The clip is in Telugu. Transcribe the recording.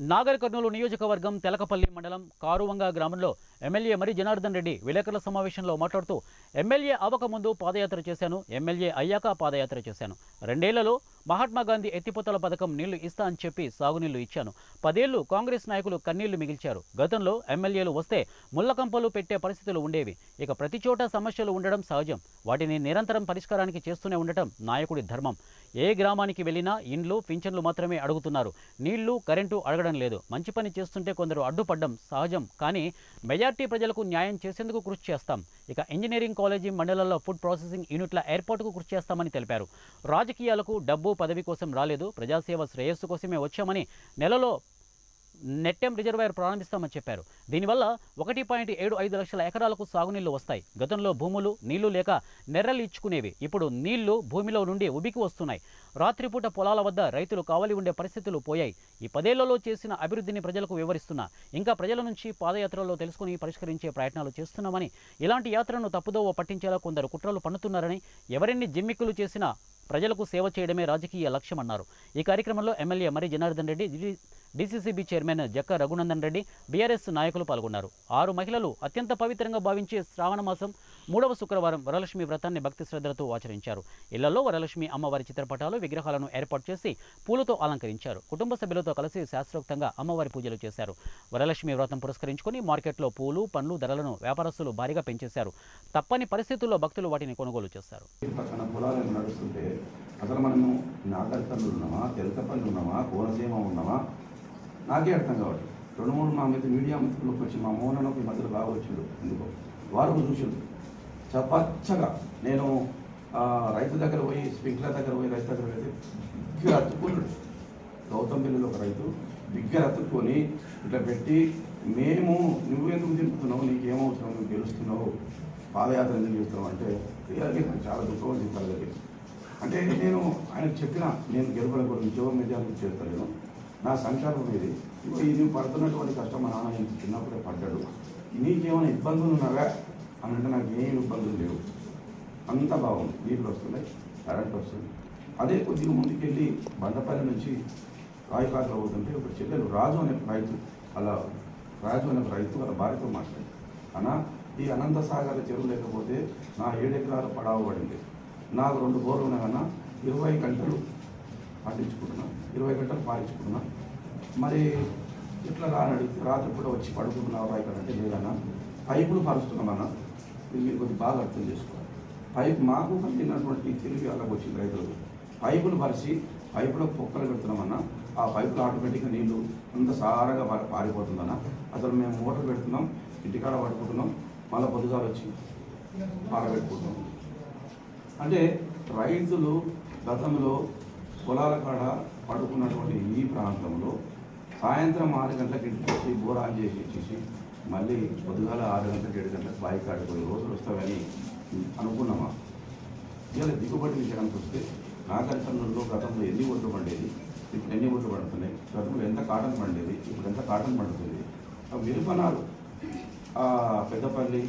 నాగర్ కర్నూలు నియోజకవర్గం తెలకపల్లి మండలం కారువంగ గ్రామంలో ఎమ్మెల్యే మరి జనార్దన్ రెడ్డి విలేకరుల సమావేశంలో మాట్లాడుతూ ఎమ్మెల్యే అవ్వకముందు పాదయాత్ర చేశాను ఎమ్మెల్యే అయ్యాక పాదయాత్ర చేశాను. రెండేళ్ళలో మహాత్మా గాంధీ ఎత్తిపోతల పథకం నీళ్ళు ఇస్తా అని చెప్పి సాగునీళ్ళు ఇచ్చాను. పదేళ్ళు కాంగ్రెస్ నాయకులు కన్నీళ్ళు మిగిల్చారు. గతంలో ఎమ్మెల్యేలు వస్తే ముళ్ళకంపలు పెట్టే పరిస్థితులు ఉండేవి. ఇక ప్రతి చోట సమస్యలు ఉండడం సహజం. వాటిని నిరంతరం పరిష్కారానికి చేస్తూనే ఉండటం నాయకుడి ధర్మం. ఏ గ్రామానికి వెళ్ళినా ఇండ్లు పింఛన్లు మాత్రమే అడుగుతున్నారు. నీళ్ళు కరెంటు అడగడం లేదు. మంచి పని చేస్తుంటే కొందరు అడ్డుపడ్డం సహజం. కానీ మెజార్టీ ప్రజలకు న్యాయం చేసేందుకు కృషి చేస్తాం. ఇక ఇంజనీరింగ్ కాలేజీ మండలాల్లో ఫుడ్ ప్రాసెసింగ్ యూనిట్ల ఏర్పాటుకు కృషి చేస్తామని తెలిపారు. రాజకీయాలకు డబ్బు పదవి కోసం రాలేదు. ప్రజాసేవ శ్రేయస్సు కోసమే వచ్చామని నెలలో నెట్టెం రిజర్వాయర్ ప్రారంభిస్తామని చెప్పారు. దీనివల్ల ఒకటి పాయింట్ ఏడు ఐదు లక్షల ఎకరాలకు సాగునీళ్ళు వస్తాయి. గతంలో భూములు నీళ్ళు లేక నెర్రలు ఇచ్చుకునేవి. ఇప్పుడు నీళ్ళు భూమిలో నుండి ఉబికి వస్తున్నాయి. రాత్రిపూట పొలాల వద్ద రైతులు కావలి ఉండే పరిస్థితులు పోయాయి. ఈ పదేళ్ళలో చేసిన అభివృద్ధిని ప్రజలకు వివరిస్తున్నా. ఇంకా ప్రజల నుంచి పాదయాత్రలో తెలుసుకుని పరిష్కరించే ప్రయత్నాలు చేస్తున్నామని ఇలాంటి యాత్రను తప్పుదోవ పట్టించేలా కొందరు కుట్రలు పన్నుతున్నారని ఎవరెన్ని జిమ్మిక్కులు చేసినా ప్రజలకు సేవ చేయడమే రాజకీయ లక్ష్యమన్నారు. ఈ కార్యక్రమంలో ఎమ్మెల్యే మరి Janardhan Reddy DCCB chairman Jakka Raghunandan Reddy BRS నాయకులు పాల్గొన్నారు. ఆరు మహిళలు అత్యంత పవిత్రంగా భావించే శ్రావణ మాసం మూడవ శుక్రవారం వరలక్ష్మి వ్రతాన్ని భక్తి శ్రద్ధలతో ఆచరించారు. ఇళ్ళలో వరలక్ష్మి అమ్మవారి చిత్రపటాలు విగ్రహాలను ఏర్పాటు చేసి పూలతో అలంకరించారు. కుటుంబ సభ్యులతో కలిసి శాస్త్రోక్తంగా అమ్మవారి పూజలు చేశారు. వరలక్ష్మి వ్రతం పురస్కరించుకొని మార్కెట్లో పూలు పండ్లు ధరలను వ్యాపారస్తులు భారీగా పెంచేశారు. తప్పని పరిస్థితుల్లో భక్తులు వాటిని కొనుగోలు చేశారు. అసలు మనము నాగరికలు ఉన్నామా తెలకపల్లి ఉన్నామా కోనసీమ ఉన్నామా నాకే అర్థం కావట్లేదు. రెండు మూడు మా మీద మీడియా మిత్రులకు వచ్చి మా మౌనంలో ఈ మధ్యలో బాగా వచ్చిండు. ఎందుకో? వారు చూసిండు. చపచ్చగా నేను రైతు దగ్గర పోయి స్ప్రింక్లర్ దగ్గర పోయి రైతు దగ్గర పోయి బిగ్గర అతుక్కున్నాడు గౌతమ్ పిల్లలు ఒక రైతు బిగ్గర అతుక్కొని ఇట్లా పెట్టి మేము నువ్వెందుకు తింపుతున్నావు నీకేమవుతున్నావు నువ్వు గెలుస్తున్నావు? పాదయాత్ర ఎందుకు చేస్తున్నావు? అంటే రియల్గా నాకు చాలా దుఃఖం చెప్పాలి అంటే నేను ఆయనకు చెప్పిన నేను గెలుపుల గురించి మీడియా గురించి చేస్తాను నా సంక్షేమం ఇది ఇప్పుడు ఇది పడుతున్నటువంటి కష్టం మా నాన్న ఇంత చిన్నప్పుడే పడ్డాడు. నీకేమైనా ఇబ్బందులు ఉన్నావా అని అంటే నాకు ఏం ఇబ్బందులు లేవు. అంతా బాగుంది నీళ్ళు వస్తున్నాయి కరెంట్ వస్తుంది. అదే కొద్దిగా ముందుకెళ్ళి బండపల్లి నుంచి రాయకాట్లో అవుతుంటే ఒక చెల్లెలు రాజు అనే రైతు అలా రాజు అనే రైతు వాళ్ళ భార్యతో మాట్లాడి అన్నా ఈ అనంత సాగర్ చెరువు లేకపోతే నా ఏడెకరాలు ఎకరాల పడావ పడింది. నాకు రెండు బోర్లు ఉన్నాయన్నా ఇరవై గంటలు పట్టించుకుంటున్నాం ఇరవై గంటలు పారించుకుంటున్నా మరి ఇట్లా రాని అడిగితే రాత్రి కూడా వచ్చి పడుకుంటున్నావు ఇక్కడ అంటే లేదన్నా. పైపులు పరుస్తున్నామన్నా ఇది మీరు కొద్దిగా బాగా అర్థం చేసుకోవాలి. పైపు మాకు కలిగినటువంటి తెలివి అలాగ వచ్చింది రైతులకు పైపులు పరిచి పైపులో పొక్కలు పెడుతున్నామన్నా ఆ పైపులో ఆటోమేటిక్గా నీళ్ళు అంత సారాగా పారిపోతుందన్న అసలు మేము మోటార్ పెడుతున్నాం ఇంటికాడ పడుకుంటున్నాం మళ్ళీ పొద్దుగాలు వచ్చి పారబెట్టుకుంటున్నాం అంటే రైతులు గతంలో పొలాల కాడ పడుకున్నటువంటి ఈ ప్రాంతంలో సాయంత్రం ఆరు గంటలకు ఇంటికి బోరాన్ బోర్ చేసి ఇచ్చేసి మళ్ళీ పొద్దుగాల ఆరు గంటలకు ఏడు గంటలకు బాయి కాడిపోయి రోజులు వస్తావని అనుకున్నామా? ఇవాళ దిగుబడి విషయానికి వస్తే నాగరికర్ణంలో గతంలో ఎన్ని ఓట్లు పండేది ఇప్పుడు ఎన్ని ఓట్లు పడుతున్నాయి? గతంలో ఎంత కాటన్ పండేది ఇప్పుడు ఎంత కాటన్ పండుతుంది? ఆ ఆ పెద్దపల్లి